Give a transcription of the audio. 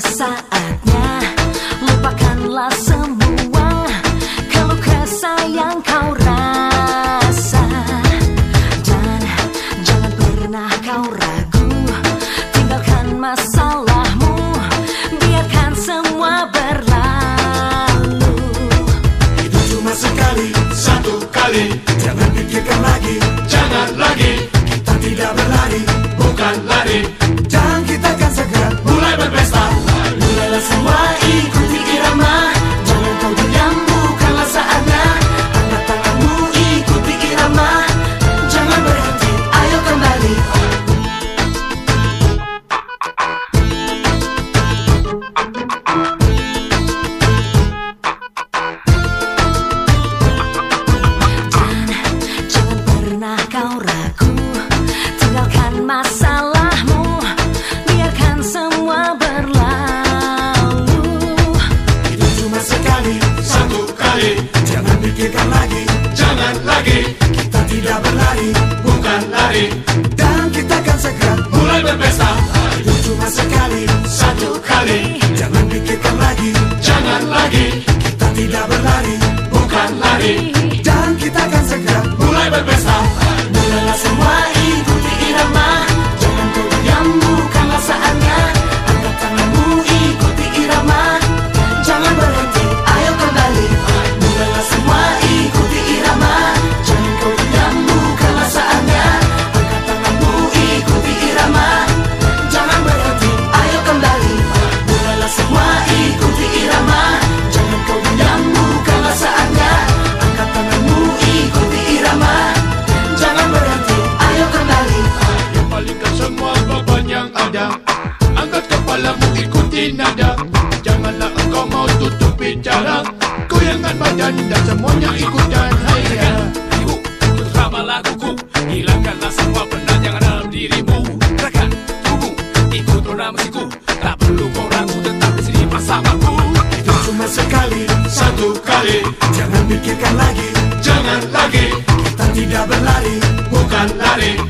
Saatnya. Lupakanlah semua kalau rasa yang kau rasa. Dan jangan pernah kau ragu. Tinggalkan masalahmu biarkan semua berlalu. Itu cuma sekali satu kali. Jangan lagi. Kita tidak berlari Bukan lari. Dan kita akan segera Mulai berpesta. Hidup cuma sekali. Satu kali. Jangan pikirkan lagi. Jangan lagi. Kita tidak berlari Bukan lari. Dan kita akan segera Mulai berpesta Angkat kepalamu ikuti nada Janganlah engkau mau tutup bicara. Goyangan badan dan semuanya ikutan. Hai Ibu, ikut sama laguku Hilangkanlah semua penat yang ada dalam dirimu. Gerakan tubuh, ikut roda musikku Tak perlu kau ragu tetap di sini bersamaku. Hidup cuma sekali Satu kali. Jangan pikirkan lagi. Jangan lagi. Kita tidak berlari Bukan lari